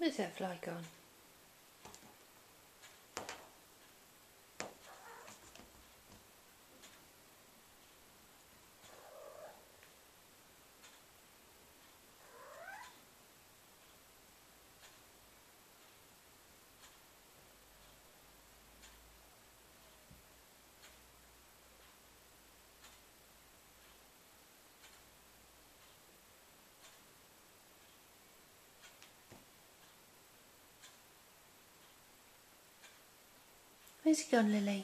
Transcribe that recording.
Where's that fly gone? Where's he gone, Lily?